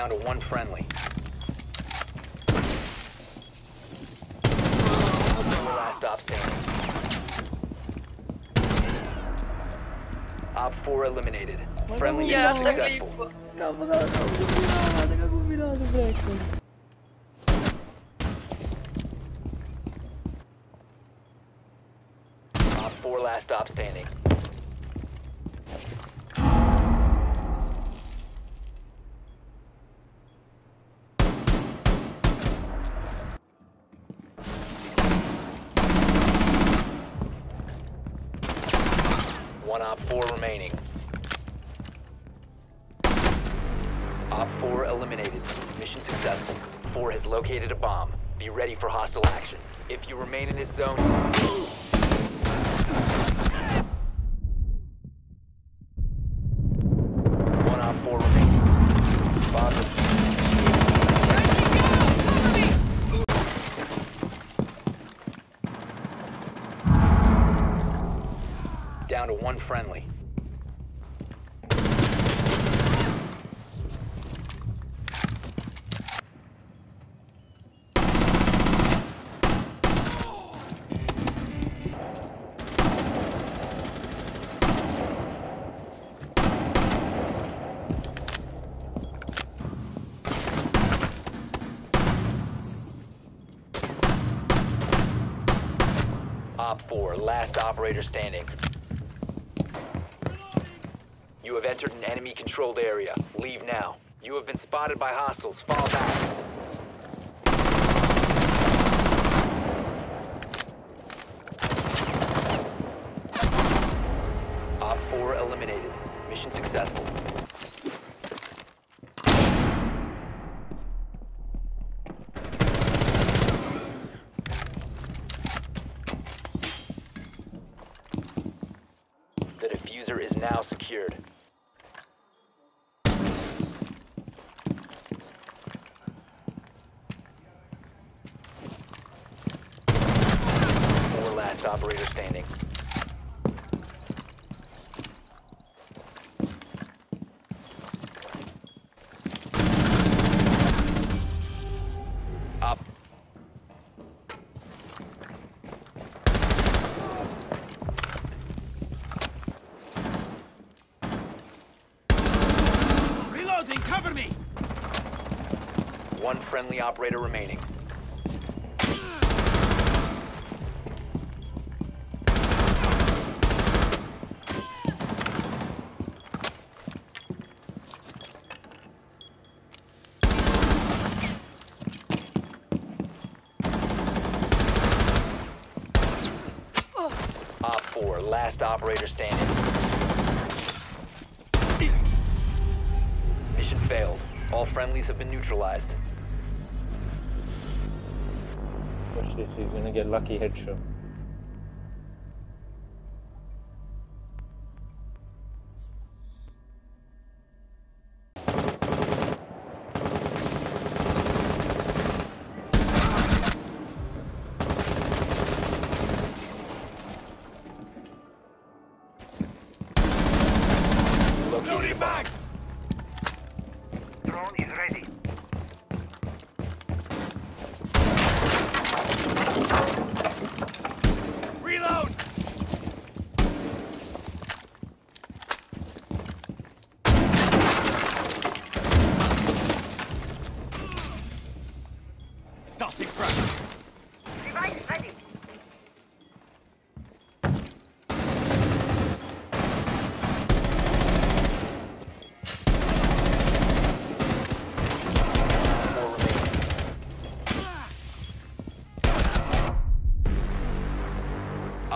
Down to one friendly. Four last stop standing. Op 4 eliminated. Friendly tak successful. lipo. Dobra, no, combinato, che combinato, prego. Op 4 last stop standing. One Op 4 remaining. Op 4 eliminated. Mission successful. 4 has located a bomb. Be ready for hostile action. If you remain in this zone, Down to one friendly. Op 4, last operator standing. You have entered an enemy controlled area. Leave now. You have been spotted by hostiles. Fall back. Op 4 eliminated. Mission successful. The defuser is now secured. Four last operator standing. Up. Reloading, cover me! One friendly operator remaining. Op 4, last operator standing. Mission failed. All friendlies have been neutralized. Watch this, he's gonna get lucky headshot.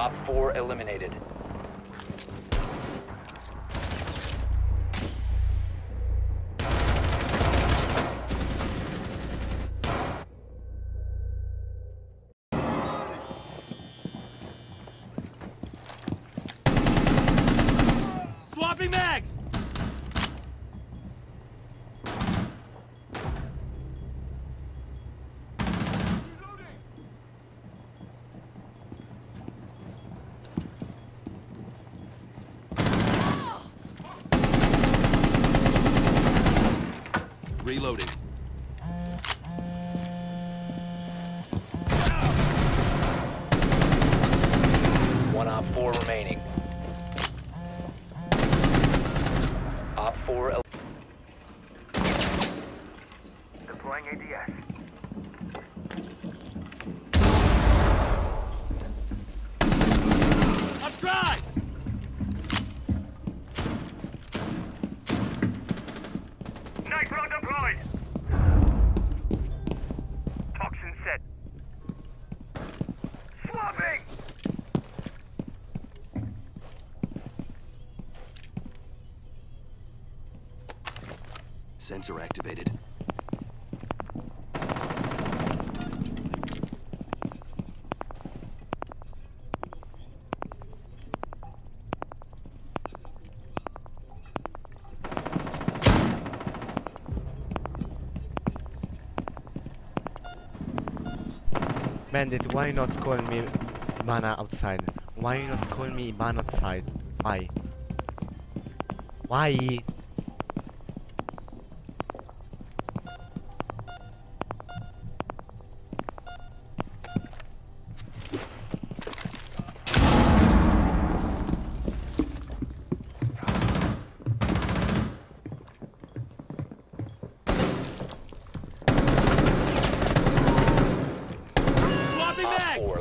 Op 4 eliminated. Swapping mags! Reloading. One op four remaining. Op four. Deploying ADS. Up drive! Sensor activated. Bandit, why not call me Mana outside? Why not call me Mana outside? Why? Why? Swapping Op mags! four.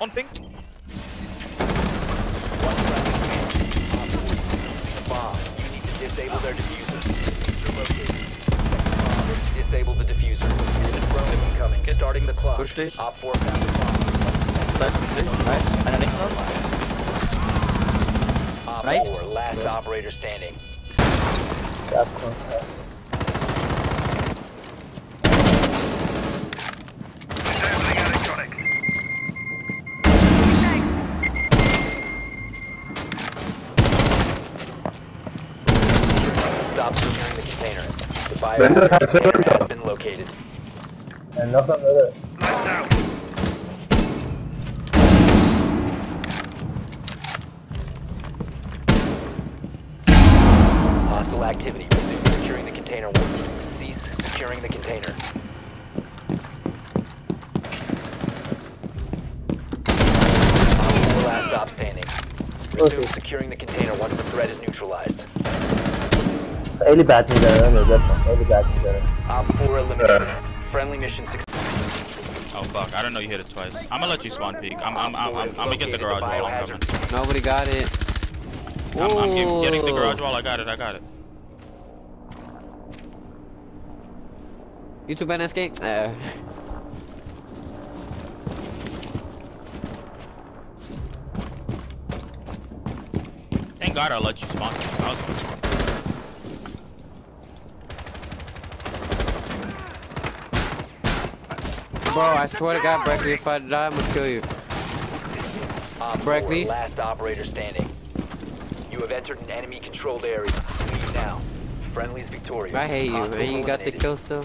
On ping. Bomb. You need to disable their defuser. Disable the defuser. Drone incoming. Starting the clock. Push dich. Op four found the bomb. Seite. Nice. Einer links noch. Op Right. four. Last operator standing. Disabling electronics. Stop securing the container. The bio container has been located. Lights out. Hostile activity. Resume securing the container. Cease securing the container. Last stop standing. Resume securing the container once the threat is neutralized. Eli bad mi derim öyle Eli bad mi derim. Op 4 eliminated. Friendly mission success. Oh fuck, I don't know you hit it twice. I'm gonna let you spawn peek. I'm I'm I'm I'm, I'm gonna get the garage wall. I'm coming. Nobody got it. I'm, I'm get- getting the garage wall. I got it. I got it. You YouTube NSK? Uh, Thank God I let you spawn. peek. I was gonna spawn. Bro, I swear to God, Breccoli, if I die, I'm gonna kill you. Op 4 Brackley? last operator standing. You have entered an enemy controlled area. Leave now. Friendly's victorious. I hate you, and you got the kill still.